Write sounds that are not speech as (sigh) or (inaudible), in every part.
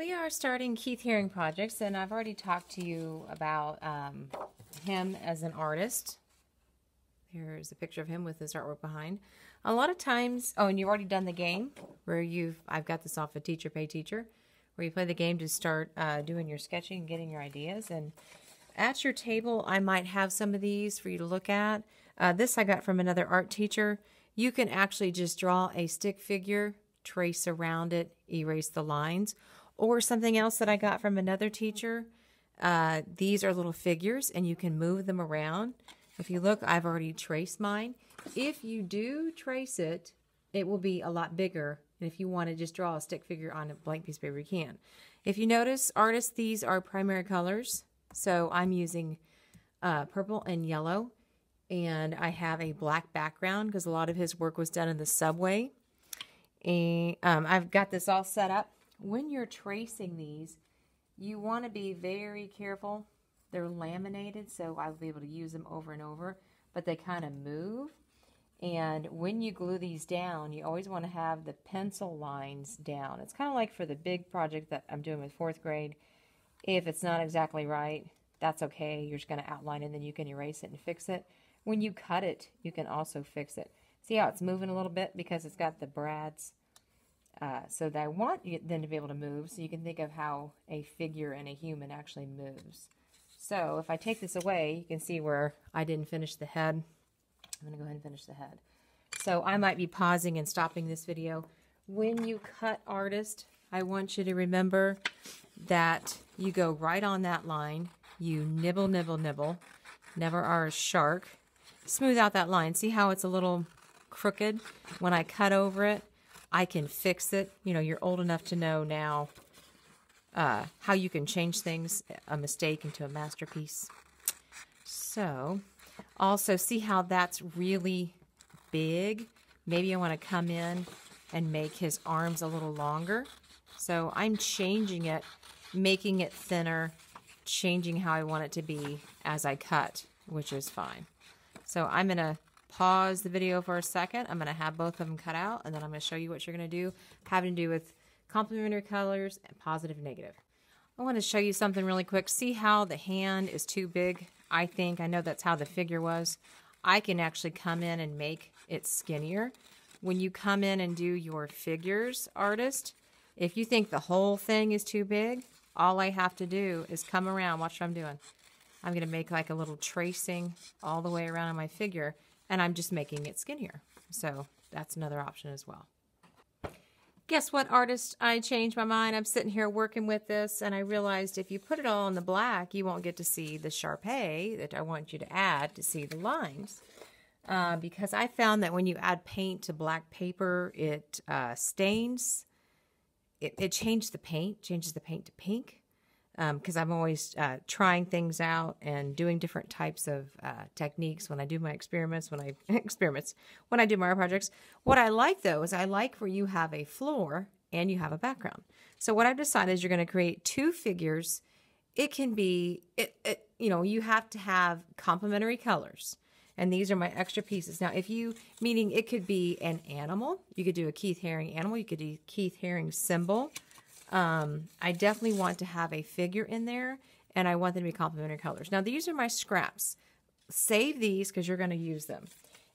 We are starting Keith Haring projects, and I've already talked to you about um, him as an artist. Here's a picture of him with his artwork behind. A lot of times, oh, and you've already done the game where you've, I've got this off of Teacher Pay Teacher, where you play the game to start uh, doing your sketching and getting your ideas. And at your table, I might have some of these for you to look at. Uh, this I got from another art teacher. You can actually just draw a stick figure, trace around it, erase the lines, or something else that I got from another teacher. Uh, these are little figures and you can move them around. If you look, I've already traced mine. If you do trace it, it will be a lot bigger. And if you want to just draw a stick figure on a blank piece of paper, you can. If you notice, artists, these are primary colors. So I'm using uh, purple and yellow. And I have a black background because a lot of his work was done in the subway. And um, I've got this all set up. When you're tracing these, you want to be very careful. They're laminated, so I'll be able to use them over and over, but they kind of move. And when you glue these down, you always want to have the pencil lines down. It's kind of like for the big project that I'm doing with fourth grade. If it's not exactly right, that's okay. You're just going to outline and then you can erase it and fix it. When you cut it, you can also fix it. See how it's moving a little bit because it's got the brads. Uh, so that I want you then to be able to move so you can think of how a figure and a human actually moves. So if I take this away, you can see where I didn't finish the head. I'm going to go ahead and finish the head. So I might be pausing and stopping this video. When you cut artist, I want you to remember that you go right on that line. You nibble, nibble, nibble. Never are a shark. Smooth out that line. See how it's a little crooked? When I cut over it, I can fix it. You know, you're old enough to know now uh, how you can change things, a mistake into a masterpiece. So, also see how that's really big. Maybe I want to come in and make his arms a little longer. So I'm changing it, making it thinner, changing how I want it to be as I cut, which is fine. So I'm going to pause the video for a second. I'm going to have both of them cut out, and then I'm going to show you what you're going to do having to do with complementary colors and positive and negative. I want to show you something really quick. See how the hand is too big? I think, I know that's how the figure was. I can actually come in and make it skinnier. When you come in and do your figures, artist, if you think the whole thing is too big, all I have to do is come around. Watch what I'm doing. I'm going to make like a little tracing all the way around on my figure and I'm just making it skinnier. So that's another option as well. Guess what, artist? I changed my mind. I'm sitting here working with this, and I realized if you put it all in the black, you won't get to see the Sharpie that I want you to add to see the lines. Uh, because I found that when you add paint to black paper, it uh, stains. It, it changes the paint, changes the paint to pink because um, I'm always uh, trying things out and doing different types of uh, techniques when I do my experiments. When I (laughs) experiments when I do my projects, what I like though is I like where you have a floor and you have a background. So what I've decided is you're going to create two figures. It can be it, it you know you have to have complementary colors. And these are my extra pieces. Now, if you, meaning it could be an animal, you could do a Keith Haring animal, you could do Keith Haring symbol, um, I definitely want to have a figure in there and I want them to be complementary colors. Now, these are my scraps. Save these because you're going to use them.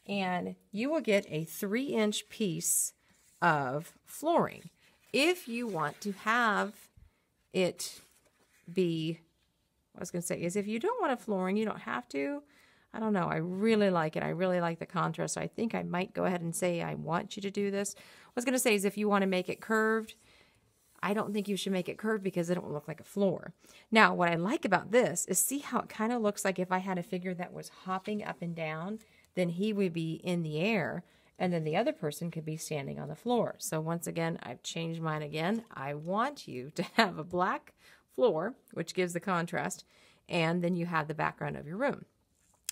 And you will get a three inch piece of flooring. If you want to have it be, I was going to say is if you don't want a flooring, you don't have to. I don't know. I really like it. I really like the contrast. So I think I might go ahead and say I want you to do this. I was going to say is if you want to make it curved, I don't think you should make it curved because it don't look like a floor. Now, what I like about this is see how it kind of looks like if I had a figure that was hopping up and down, then he would be in the air and then the other person could be standing on the floor. So once again, I've changed mine again. I want you to (laughs) have a black floor, which gives the contrast, and then you have the background of your room.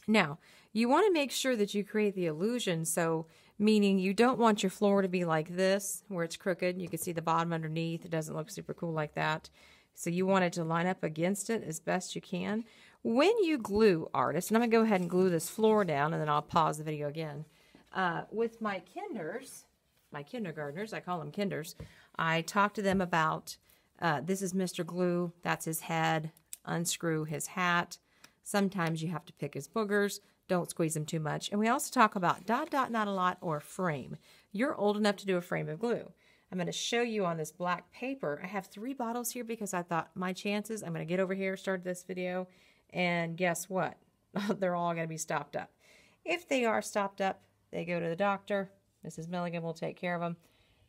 Now, you want to make sure that you create the illusion so meaning you don't want your floor to be like this where it's crooked. You can see the bottom underneath. It doesn't look super cool like that. So you want it to line up against it as best you can. When you glue, artists, and I'm going to go ahead and glue this floor down and then I'll pause the video again. Uh, with my kinders, my kindergartners, I call them kinders, I talk to them about Uh, this is Mr. Glue. That's his head. Unscrew his hat. Sometimes you have to pick his boogers. Don't squeeze them too much. And we also talk about dot, dot, not a lot, or frame. You're old enough to do a frame of glue. I'm going to show you on this black paper. I have three bottles here because I thought my chances, I'm going to get over here, start this video, and guess what? (laughs) They're all going to be stopped up. If they are stopped up, they go to the doctor. Mrs. Milligan will take care of them.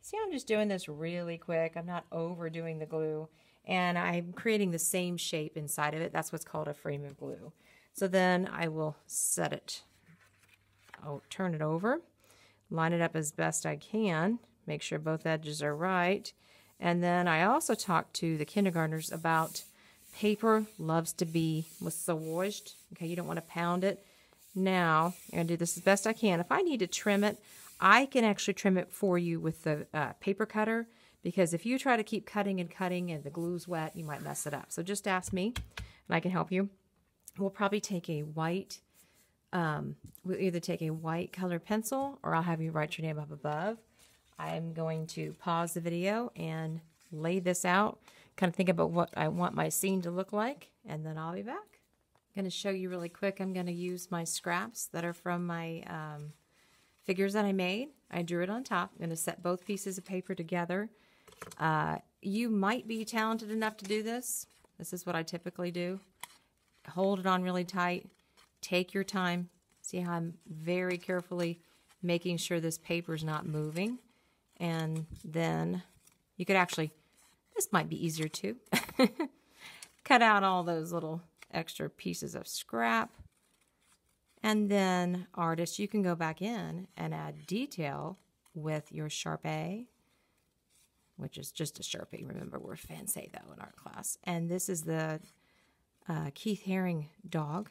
See, I'm just doing this really quick. I'm not overdoing the glue. And I'm creating the same shape inside of it. That's what's called a frame of glue. So then I will set it. I'll turn it over, line it up as best I can, make sure both edges are right. And then I also talked to the kindergartners about paper loves to be massaged. Okay, you don't want to pound it. Now, I'm going to do this as best I can. If I need to trim it, I can actually trim it for you with the uh, paper cutter because if you try to keep cutting and cutting and the glue's wet, you might mess it up. So just ask me and I can help you. We'll probably take a white, um, we'll either take a white color pencil or I'll have you write your name up above. I'm going to pause the video and lay this out, kind of think about what I want my scene to look like, and then I'll be back. I'm going to show you really quick. I'm going to use my scraps that are from my um, figures that I made. I drew it on top. I'm going to set both pieces of paper together. Uh, you might be talented enough to do this. This is what I typically do. Hold it on really tight. Take your time. See how I'm very carefully making sure this paper is not moving. And then you could actually, this might be easier too. (laughs) Cut out all those little extra pieces of scrap. And then, artist, you can go back in and add detail with your Sharpie, which is just a Sharpie. Remember, we're fancy though in art class. And this is the uh, Keith Haring dog.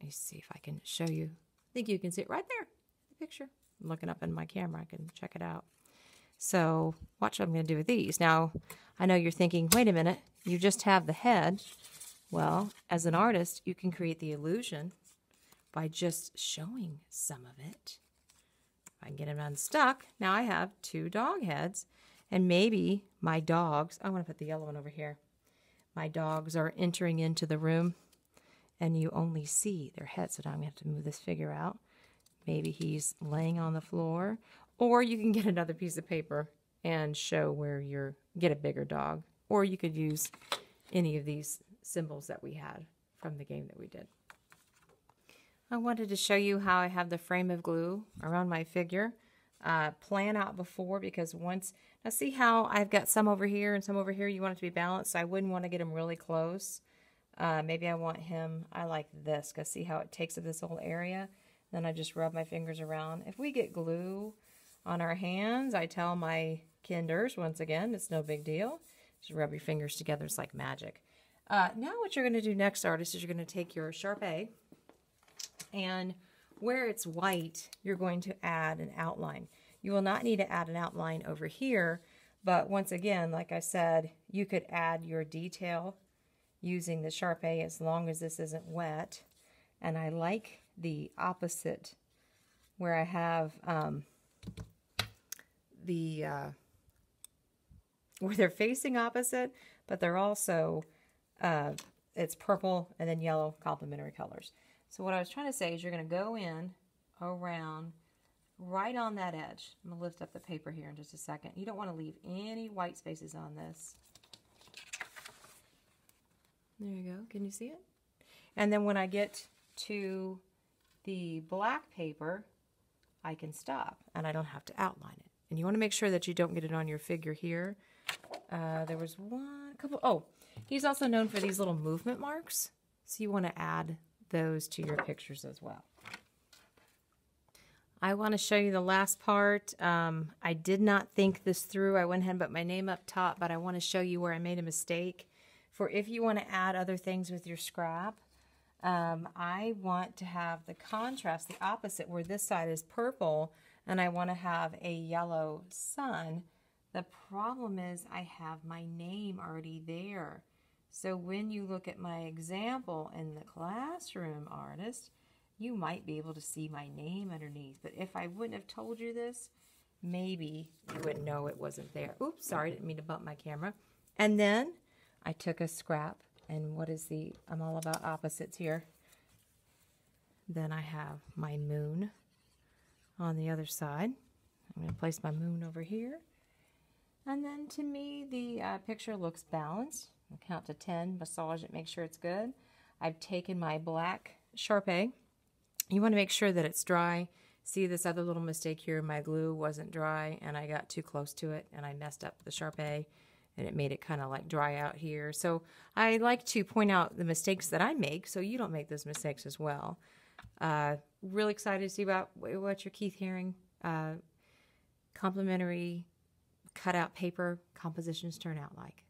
Let me see if I can show you. I think you can see it right there, the picture. I'm looking up in my camera. I can check it out. So watch what I'm going to do with these. Now, I know you're thinking, wait a minute, you just have the head. Well, as an artist, you can create the illusion by just showing some of it. If I can get them unstuck, now I have two dog heads. And maybe my dogs, I want to put the yellow one over here. My dogs are entering into the room and you only see their heads. So now I'm going to have to move this figure out. Maybe he's laying on the floor. Or you can get another piece of paper and show where you're, get a bigger dog. Or you could use any of these symbols that we had from the game that we did. I wanted to show you how I have the frame of glue around my figure. Uh, plan out before because once, now see how I've got some over here and some over here, you want it to be balanced. So I wouldn't want to get them really close. Uh, maybe I want him, I like this because see how it takes up this whole area. Then I just rub my fingers around. If we get glue on our hands, I tell my kinders, once again, it's no big deal. Just rub your fingers together. It's like magic. Uh, now what you're going to do next, artist, is you're going to take your Sharpie and where it's white, you're going to add an outline. You will not need to add an outline over here, but once again, like I said, you could add your detail using the Sharpie as long as this isn't wet. And I like the opposite where I have um, the uh, where they're facing opposite, but they're also uh, it's purple and then yellow complementary colors. So what I was trying to say is you're going to go in around right on that edge. I'm going to lift up the paper here in just a second. You don't want to leave any white spaces on this. There you go. Can you see it? And then when I get to the black paper, I can stop and I don't have to outline it. And you want to make sure that you don't get it on your figure here. Uh, there was one, couple, oh, he's also known for these little movement marks. So you want to add those to your pictures as well. I want to show you the last part. Um, I did not think this through. I went ahead and put my name up top, but I want to show you where I made a mistake. For if you want to add other things with your scrap, um, I want to have the contrast, the opposite, where this side is purple, and I want to have a yellow sun. The problem is I have my name already there. So when you look at my example in the classroom artist, you might be able to see my name underneath. But if I wouldn't have told you this, maybe you would know it wasn't there. Oops, sorry, I didn't mean to bump my camera. And then I took a scrap, and what is the, I'm all about opposites here. Then I have my moon on the other side. I'm going to place my moon over here. And then to me, the uh, picture looks balanced. I'll count to 10, massage it, make sure it's good. I've taken my black Sharpie. You want to make sure that it's dry. See this other little mistake here, my glue wasn't dry and I got too close to it and I messed up the Sharpie and it made it kind of like dry out here. So I like to point out the mistakes that I make so you don't make those mistakes as well. Uh, really excited to see about what your Keith Haring uh, complimentary cutout paper compositions turn out like.